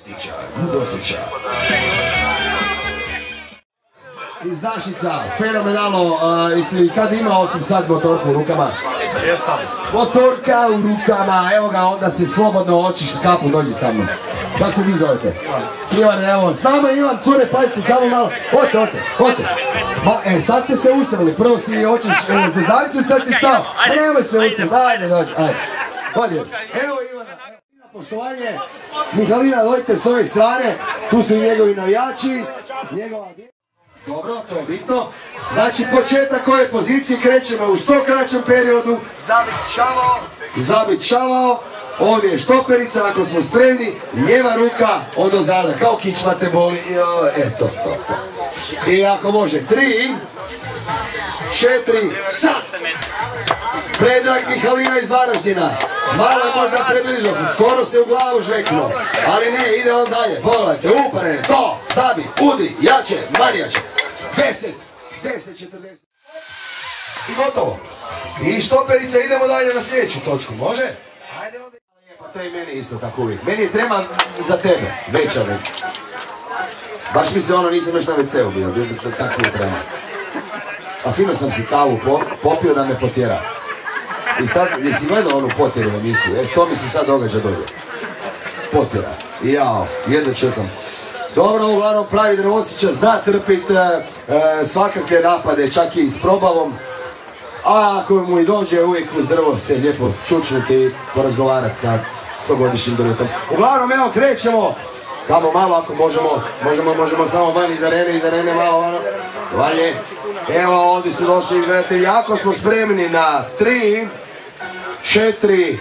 osjeća, good osjeća. Iz Našica, fenomenalno, uh, jesi kad imao sam sad motorku u rukama? Jesam. Motorka u rukama, evo ga, onda se slobodno očiš kapu, dođi sa mnom. Kako se vi zovete? Ivan, evo, s nama Ivan, cure, pazite, samo malo, ote, ote, ote. Ma, e, sad ste se ustrali, prvo si hoćeš e, za zavicu, sad si stao. Pa nemoj se ustrali, ajde, dođi, ajde. Hodi, evo Ivana, poštovanje. Mihalina, dojte s ove strane, tu su njegovi navijači, njegova. Dobro, to je bitno. Znači, početak ove pozicije krećemo u što kraćem periodu. Zabit čavao. Zabit čavao. Ovdje je štoperica, ako smo spremni, lijeva ruka od ozada, kao kičma te boli. Jo, E, to, to, to. I ako može, tri, četiri, sad! Predrag Mihalina iz Varaždina. Malo je možda prebližao, skoro se u glavu žveknuo. Ali ne, ide on dalje. Pogledajte, upare, to, zabi, udri, jače, manijače. Deset, deset, četrdeset. I gotovo. I štoperica, idemo dalje na sljedeću točku, može? Pa to je meni isto tako uvijek. Meni je trema za tebe, veća već. Baš mi se ono, nisam još na WC-u bio, tako mi trema. A fino sam si kavu po- popio da me potjera. I sad, jesi gledao onu potjeru emisiju? E, to mi se sad događa dolje. Potjera. Jao, jedno čekam. Dobro, uglavnom pravi drvosića zna trpit e, e, svakakve napade, čak i s probavom. A ako mu i dođe uvijek uz drvo se lijepo čučnuti i porazgovarati sa stogodišnjim drvetom. Uglavnom, evo, krećemo. Samo malo ako možemo, možemo, možemo samo van iz arene, iz arene malo vano. Valje. Evo, ovdje su došli, gledajte, jako smo spremni na tri, četiri,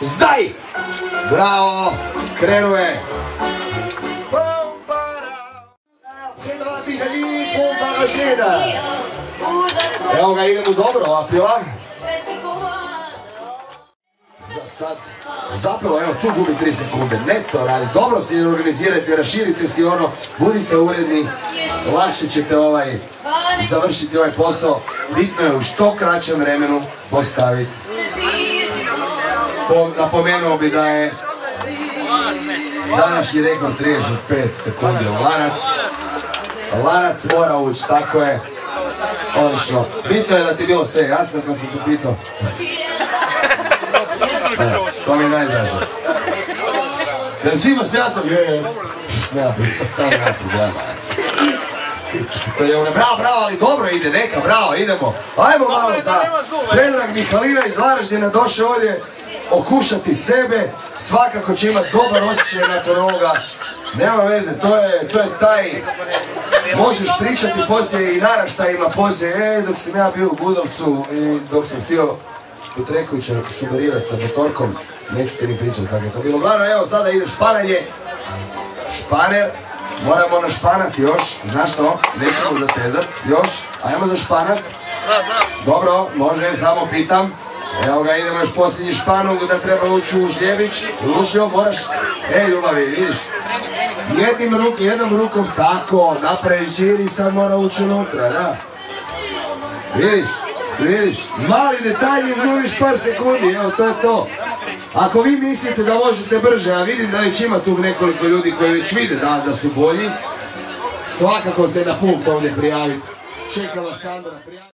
zdaj! Bravo, krenuo je. Evo ga, idemo dobro, ova pila. Za sad zapelo, evo tu gubi 3 sekunde, neto radi, dobro si organizirajte, raširite si ono, budite uredni, lakše ćete ovaj, završiti ovaj posao, bitno je u što kraćem vremenu postaviti. Po, napomenuo bi da je današnji rekord 35 sekundi lanac, lanac mora ući, tako je, odlično, bitno je da ti bilo sve jasno kad sam te pitao. E, To mi je najdraže. Da svima sve jasno, je, je, nema problema. To je ono, bravo, bravo, ali dobro ide, neka, bravo, idemo. Ajmo malo sa Predrag Mihalina iz Varaždina došao ovdje okušati sebe, svakako će imati dobar osjećaj nakon ovoga. Nema veze, to je, to je taj, možeš pričati poslije i naraštajima poslije, e, dok sam ja bio u Budovcu i dok sam htio kod Rekovića šuberirati sa motorkom, neću ti ni pričati kako je to bilo. Uglavnom, evo sada ide špananje, španer, moramo našpanati još, znaš što, nećemo zatezat, još, ajmo za španat. Dobro, može, samo pitam. Evo ga, idemo još posljednji španu da treba ući u žljebić. Ušio, moraš. Ej, ljubavi, vidiš. Jednim ruk, jednom rukom, tako, napraviš žir i sad mora ući unutra, da. Vidiš, vidiš, mali detalj izgubiš par sekundi, evo to je to. Ako vi mislite da možete brže, a vidim da već ima tu nekoliko ljudi koji već vide da, da su bolji, svakako se na pump ovdje prijaviti. Čekala Sandra prijaviti.